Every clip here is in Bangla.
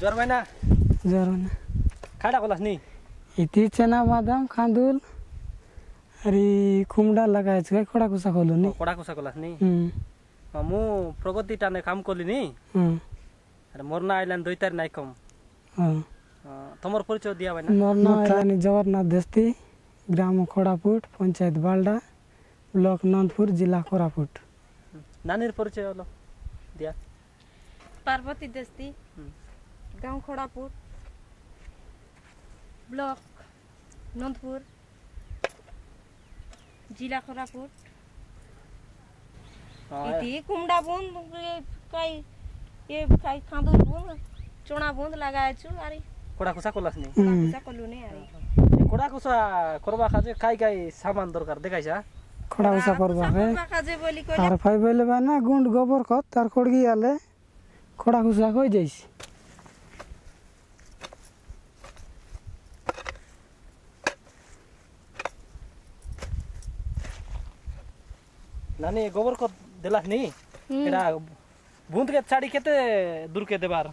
জ্বর হয় না? জ্বর না। খাটা করলাস নি? ইতি চেনা বাদাম খাঁদুল আরে কুমড়া লাগাইছ গাই কড়া কুসা করল নি? কড়া কুসা করলাস নি? মু প্রগতি টানে কাম করলি নি? আরে মোর না আইলান দুই তার নাই কম। তোমার পরিচয় দিয়া ভাই না? মোর না আইলান জগন্নাথ দেস্তি গ্রাম খড়াপুট পঞ্চায়েত বালডা ব্লক নন্দপুর জেলা কোরাপুট নানির পরিচয় পার্বতী দেস্তি गांव खोड़ापुर ব্লক নন্দপুর জিলা খোরাপুর इति कुमडा बूंद काही ये काही खांदूर बूंद चोणा बूंद लगाए छु अरे कोड़ा कुसा कोलास नहीं कुसा कोलू नहीं अरे कोड़ा कुसा करवा खाजे काई काई सामान दरकार देखाइसा कोड़ा कुसा करवा है खाजे बोली कोले आर फाइ बोले बा ना गुंड गोबर खत तार कोड़ गियाले कोड़ा कुसा होई जाइसी नानी गोबर को देलक नी? हम्म। एटा बूंद के छाड़ी केते दूर के देबार?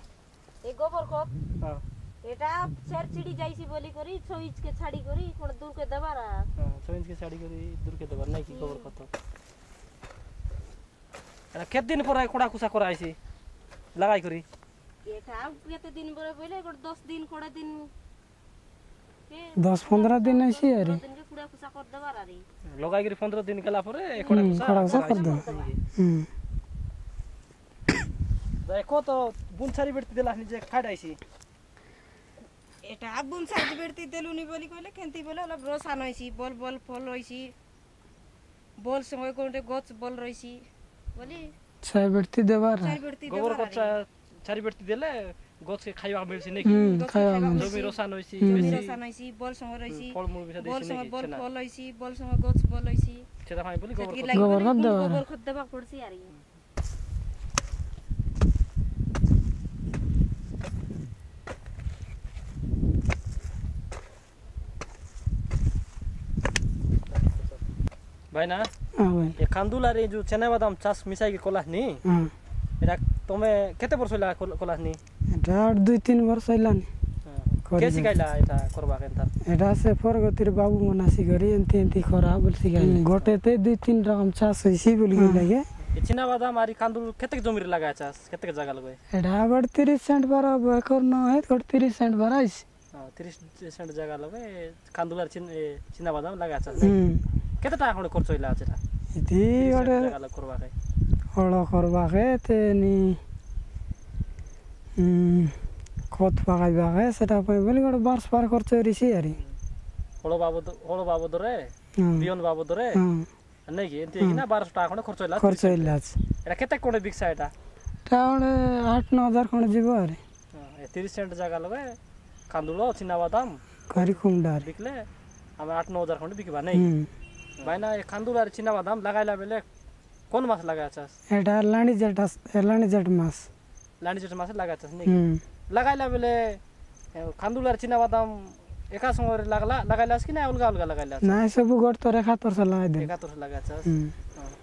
ए गोबर को? हाँ। एटा छेर छिड़ी जाईसी बोली करी 6 इंच के छाड़ी करी कोन दूर के देबार हाँ 6 इंच के छाड़ी करी दूर के देबार नहीं की गोबर को तो। एटा केत दिन पर कोड़ा कुसा कराईसी लगाई करी। एटा केते दिन पर बोले 10 दिन 20 दिन? 10 15 दिन ऐसी अरे কুচা কর দেবার আরে লগাই গরি 15 দিন গেলা পরে কোড়া কুচা কোড়া কুচা কর দেব। হুম। দেখো তো বুনছারি বেড়তে দিলা নিজে খাড়াইছি এটা বুন সাইজ বেড়তে দেলুনি বলি কইলে কেনতি বলে হলো রসান হইছি বল বল ফল হইছি বল সময় কোনটে গছ বল রইছি। বলি চাই বেড়তে দেবার চাই বেড়তে দেবার গোবর কচা চারি বেড়তে দিলে গছকে খাইবার মিলছে নাকি? খাইবার মিলছে জমি রসান হইছি জমি রসান হইছি বল সময় রইছি ফল মূল বিছা দিছি নাকি বল সময় ফল হইছি বল সময় গছ ভাই না? কান্দুল আর এই যে চেনা বাদাম চাষ মিশাই কলাস নি? এটা তুমি কেতে বছর হইলা কলাস নি এটা দুই তিন বছর হইলানি কে শিখাইলা এটা করবা কেনতা এটা আছে প্রগতির বাবু মনাসি করি এনতে এনতে করা বল শিখাইলি গটেতে দুই তিন রকম চাষ হইছি বলি লাগে চিনা বাদাম আর কান্দুর কেতে জমির লাগায় চাষ কেতে জায়গা লাগে এটা আবার 30 সেন্ট বারা একর ন হয় 30 সেন্ট বড় আইছে 30 সেন্ট জায়গা লাগে কান্দুল আর চিনা বাদাম লাগায় চাষ কেতে টাকা খরচ হইলা আছে এটা ইতি ওটা জায়গা লাগা করবা হড় করবাকে তেনি খত পাকাইবাকে সেটা পাই বলি গোটে বার্ষ পার খরচ রিসি আর হল বাবদ হল বাবদরে বিয়ন বাবদরে ନାଇଁ କି ଏମିତି ହେଇକିନା ବାରଶହ ଟଙ୍କା ଖଣ୍ଡେ ଖର୍ଚ୍ଚ ହେଲା ଖର୍ଚ୍ଚ ହେଲା ଏଇଟା କେତେ ଖଣ୍ଡେ ବିକ୍ସା ଏଇଟା ଏଇଟା ଗୋଟେ ଆଠ ନଅ ହଜାର ଖଣ୍ଡେ ଯିବ ଆରେ ତିରିଶ ସେଣ୍ଟ ଜାଗା ଲଗେ କାନ୍ଦୁଳ ଚିନାବାଦାମ କରି କୁଣ୍ଡା ବିକିଲେ ଆମେ ଆଠ ନଅ ହଜାର ଖଣ୍ଡେ ବିକିବା ନାଇଁ ଭାଇନା ଏ କାନ୍ଦୁଳ ଆରେ ଚିନାବାଦାମ ଲଗାଇଲା ବେଲେ কোন মাছ লাগায় চাষ এটা লানি জেট লানি জেট মাস লানি চট মাছ লাগায় চাষ নাকি হুম লাগাইলা বেলে কান্দুল আর চিনা বাদাম একা সময় লাগলা লাগাইলা কি না অলগা অলগা লাগাইলা না এসবু গোট তোর একাত্তর সাল লাগাই দিন একাত্তর লাগায় চাষ হুম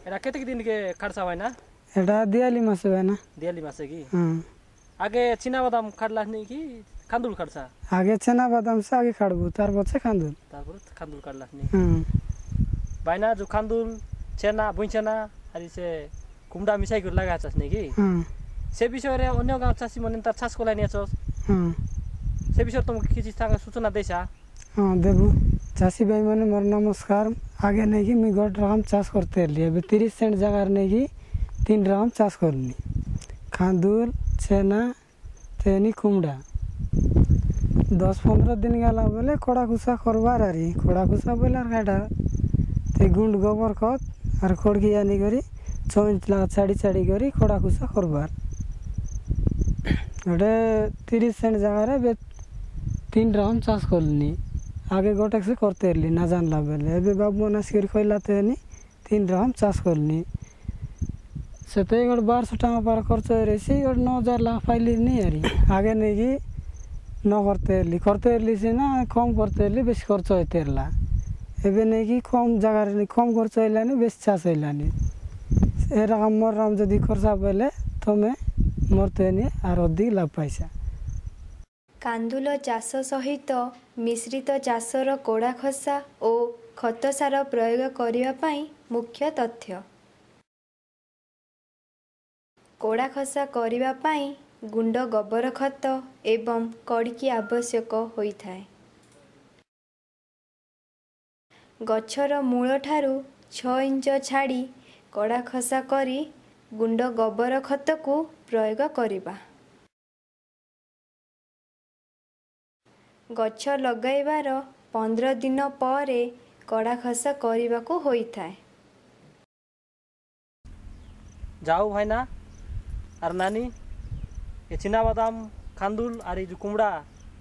এটা কেতে দিনকে খাটসা হয় না এটা দিয়ালি মাসে হয় না দিয়ালি মাসে কি হুম আগে চিনা বাদাম খাটলা নেই কি কান্দুল খাটসা আগে চেনা বাদাম সে আগে কাটবো তারপর সে খান্দুন তারপরে কান্দুল কাটলা নেই হুম বাইনা যে কান্দুল চেনা বুই চেনা আর সে কুমড়া মিশাই করে লাগা চাষ নাকি হুম সে বিষয়ে অন্য গাঁও চাষি মানে তার চাষ কলাই নিয়ে চাষ হুম সে বিষয়ে তোমাকে কিছু সাঙ্গে সূচনা দেছা হ্যাঁ দেবু চাষি ভাই মানে মোর নমস্কার আগে নাকি মুই গোট রকম চাষ করতে এলি এবার তিরিশ সেন্ট জায়গার নাকি তিন রকম চাষ করলি খান্দুল চেনা তেনি কুমড়া দশ পনেরো দিন গেলা বলে কড়া কুসা করবার আর কড়া কুসা বলে আর কাটা তে গুন্ড গোবর খত আর খড়কি আনি করি ছ ইঞ্চ লাগা ছাড়ি ছাড়ি করি কড়া কুসা করবার। ওটা তিরিশ সেন্ট জায়গায় বে তিন রকম চাষ করলি। আগে গোটা সে করতে এলি, না জানলা বলে। এবে বাবু মনাস করে কইলাতে নি তিন রকম চাষ করলি। সেতে গোটে বারশো টাকা পার খরচ হয়ে রয়েছি গোটে ন হাজার লাখ পাইলি নি আর আগে নাকি ন করতে এলি করতে এলি সিনা কম করতে এলি, বেশি খরচ হইতে এলা। ଏବେ ନେଇକି କମ୍ ଜାଗାରେ ନେଇ କମ୍ ଖର୍ଚ୍ଚ ହେଲାନି ବେଶୀ ଚାଷ ହେଲାନି ଏଇଟା ମୋର ରାମ ଯଦି ଖର୍ଚ୍ଚା ବୋଇଲେ ତମେ ମୋର ତେନି ଆର ଅଧିକ ଲାଭ ପାଇସା। କାନ୍ଦୁଲ ଚାଷ ସହିତ ମିଶ୍ରିତ ଚାଷର କୋଡ଼ା ଖସା ଓ ଖତ ସାର ପ୍ରୟୋଗ କରିବା ପାଇଁ ମୁଖ୍ୟ ତଥ୍ୟ। କୋଡ଼ା ଖସା କରିବା ପାଇଁ ଗୁଣ୍ଡ ଗୋବର ଖତ ଏବଂ କଡ଼ିକି ଆବଶ୍ୟକ ହୋଇଥାଏ। ଗଛର ମୂଳଠାରୁ ଛଅ ଇଞ୍ଚ ଛାଡ଼ି କଡ଼ା ଖସା କରି ଗୁଣ୍ଡ ଗୋବର ଖତକୁ ପ୍ରୟୋଗ କରିବା ଗଛ ଲଗାଇବାର ପନ୍ଦର ଦିନ ପରେ କଡ଼ା ଖସା କରିବାକୁ ହୋଇଥାଏ যাও ভাই না আর নানি এ চিনা বাদাম খান্দুল আর এই যে কুমড়া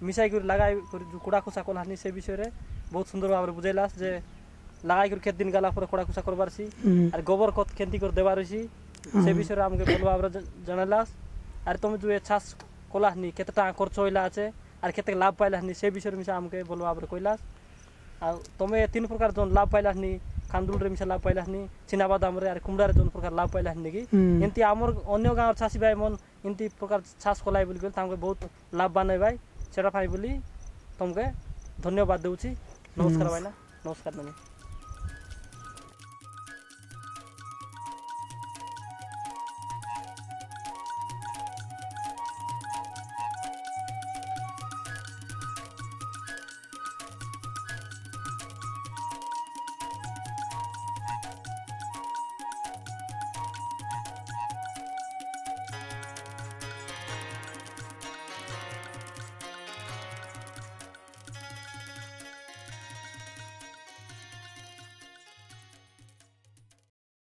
মিশাই করে লাগাই করে যে কুড়া খুসা কলানি সে বিষয়ে ବହୁତ ସୁନ୍ଦର ଭାବରେ ବୁଝେଇଲା ଯେ ଲଗାଇକରି କେତେ ଦିନ ଗଲା ପରେ ଖୋଡ଼ା ଖୁସା କରବାରସି ଆର୍ ଗୋବର ଖତ କେମିତି କରି ଦେବାର ଅଛି ସେ ବିଷୟରେ ଆମକୁ ଭଲ ଭାବରେ ଜଣାଇଲା ଆର୍ ତମେ ଯେଉଁ ଚାଷ କଲାନି କେତେ ଟଙ୍କା ଖର୍ଚ୍ଚ ହେଲା ଅଛେ ଆର୍ କେତେ ଲାଭ ପାଇଲାନି ସେ ବିଷୟରେ ମିଶା ଆମକୁ ଭଲ ଭାବରେ କହିଲା ଆଉ ତମେ ତିନି ପ୍ରକାର ଯେଉଁ ଲାଭ ପାଇଲାନି କାନ୍ଦୁଲରେ ମିଶା ଲାଭ ପାଇଲାନି ଚିନାବାଦାମରେ ଆର୍ କୁମଡ଼ାରେ ଯେଉଁ ପ୍ରକାର ଲାଭ ପାଇଲାନି କି ଏମିତି ଆମର ଅନ୍ୟ ଗାଁର ଚାଷୀ ଭାଇ ମନ ଏମିତି ପ୍ରକାର ଚାଷ କଲାଇ ବୋଲି କହିଲେ ତାଙ୍କୁ ବହୁତ ଲାଭବାନ ହେବାଇ ସେଟା ପାଇଁ ବୋଲି ତମକୁ ଧନ୍ୟବାଦ ଦେଉଛି नोस करवाए नमस्कार हम्म। नोस